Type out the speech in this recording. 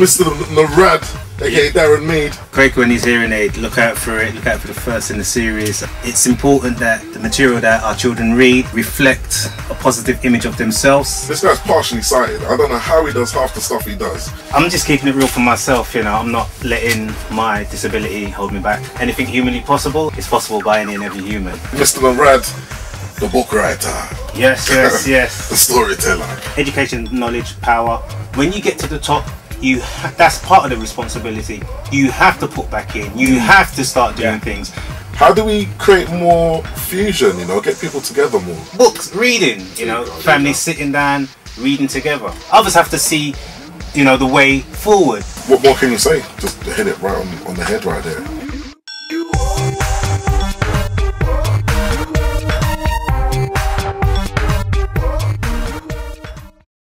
Mr. Nerrad, aka Darren Meade. Kwaku, when he's hearing aid, look out for it. Look out for the first in the series. It's important that the material that our children read reflect a positive image of themselves. This guy's partially sighted. I don't know how he does half the stuff he does. I'm just keeping it real for myself. You know, I'm not letting my disability hold me back. Anything humanly possible is possible by any and every human. Mr. Nerrad, the book writer, Yes, yes, yes. the storyteller. Education, knowledge, power. When you get to the top, you that's part of the responsibility. You have to put back in. You have to start doing Yeah. things. How do we create more fusion, you know, get people together more? books, reading, you know, families sitting down, reading together. Others have to see, you know, the way forward. What more can you say? Just hit it right on, on the head right there.